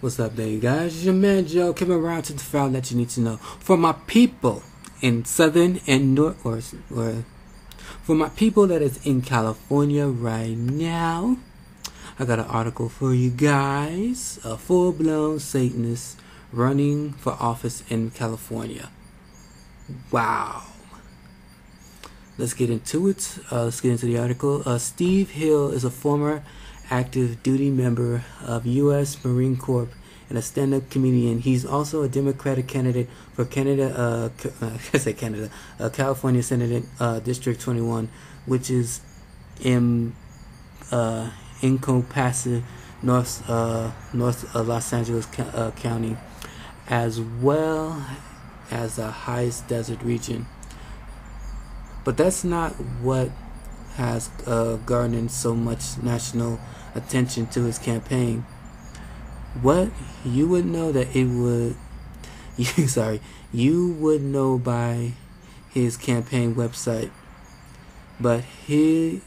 What's up there, you guys? It's your man Joe coming around to the file that you need to know. For my people in southern and north, or, or for my people that is in California right now, I got an article for you guys. A full blown Satanist running for office in California. Wow. Let's get into it. Uh, let's get into the article. Uh, Steve Hill is a former active duty member of U.S. Marine Corps and a stand-up comedian. He's also a Democratic candidate for Canada. Uh, uh I say Canada, uh, California Senate uh, District 21, which is in uh, North uh, North Los Angeles uh, County, as well as the highest desert region. But that's not what has uh, garnered so much national attention to his campaign. What you would know that it would, you sorry, you would know by his campaign website. But he,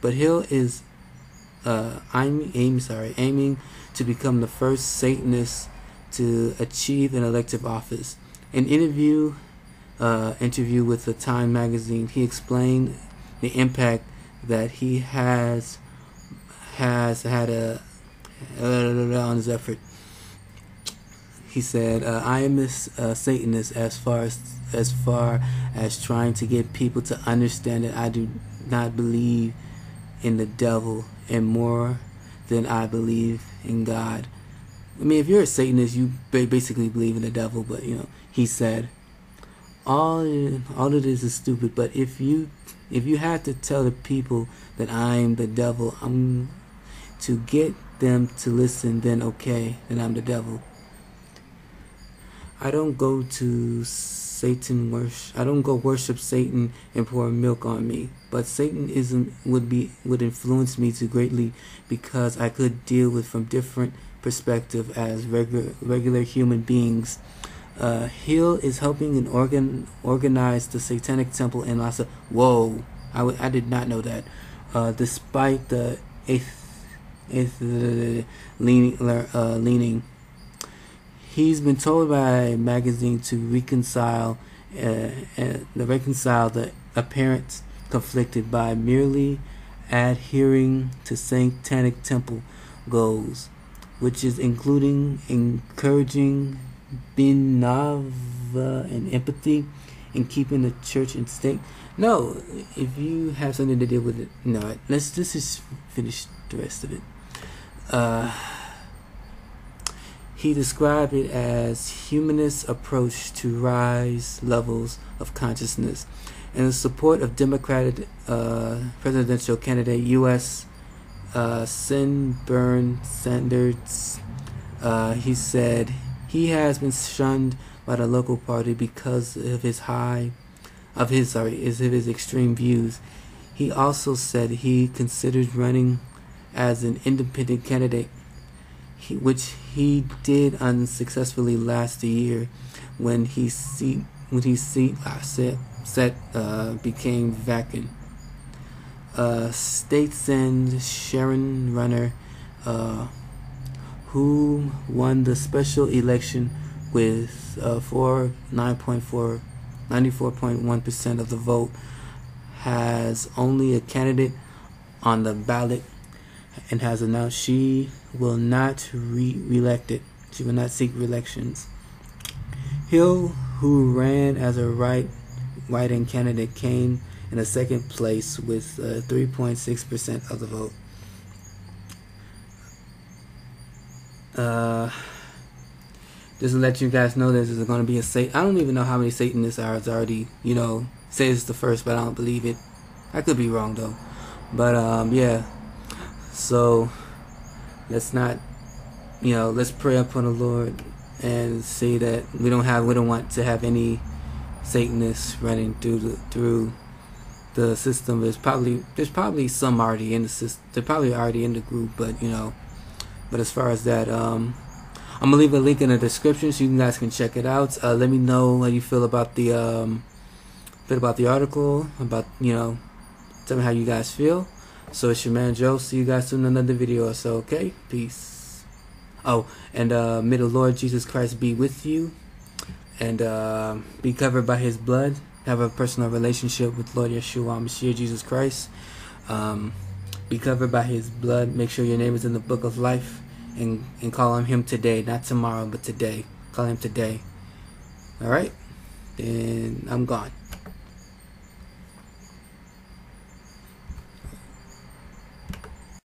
but Hill is, uh, I'm aim sorry, aiming to become the first Satanist to achieve an elective office. An interview, uh, interview with the Time magazine, he explained the impact that he has has had a on his effort. He said, uh, "I am a uh, Satanist as far as as far as trying to get people to understand that I do not believe in the devil and more than I believe in God." I mean, if you're a Satanist, you basically believe in the devil. But you know, he said, "All all of this is stupid." But if you if you have to tell the people that I'm the devil, I'm to get them to listen, then okay, then I'm the devil. I don't go to Satan worship. I don't go worship Satan and pour milk on me. But Satanism would be would influence me too greatly because I could deal with from different perspective as regular regular human beings. Uh, Hill is helping and organ organize the Satanic Temple in Lhasa. Whoa, I, w- I did not know that. Uh, despite the eighth uh, leaning uh, leaning. He's been told by a magazine to reconcile uh, uh, reconcile the apparent conflicted by merely adhering to satanic temple goals, which is including encouraging benava and empathy and keeping the church in state. No, if you have something to deal with it, no. Let's let's just finish the rest of it. Uh, he described it as humanist approach to rise levels of consciousness. In the support of Democratic uh, presidential candidate U.S. Uh, Sinburn Sanders, uh, he said he has been shunned by the local party because of his high, of his sorry, is of his extreme views. He also said he considered running as an independent candidate, he, which he did unsuccessfully last year when he seat when his seat uh, set, set uh, became vacant. Uh, State Sen Sharon Runner, uh, who won the special election with uh, 4 9.4 94.1% of the vote, has only a candidate on the ballot and has announced she will not re elected. She will not seek re-elections. Hill, who ran as a right writing candidate, came in a second place with 3.6% uh, of the vote. Uh, just to let you guys know, there's going to be a Satan. I don't even know how many Satanists are already, you know, say it's the first, but I don't believe it. I could be wrong though. But um, yeah, so let's not, you know, let's pray upon the Lord and say that we don't have, we don't want to have any Satanists running through the through the system. There's probably there's probably some already in the system. They're probably already in the group, but you know, but as far as that, um, I'm gonna leave a link in the description so you guys can check it out. Uh, let me know how you feel about the um, bit about the article, about you know, tell me how you guys feel. So it's your man Joe. See you guys soon in another video so, okay? Peace. Oh, and uh, may the Lord Jesus Christ be with you, and uh, be covered by His blood. Have a personal relationship with Lord Yeshua Mashiach Jesus Christ. Um, be covered by His blood. Make sure your name is in the book of life, and and call on Him today, not tomorrow, but today. Call Him today. All right. Then I'm gone.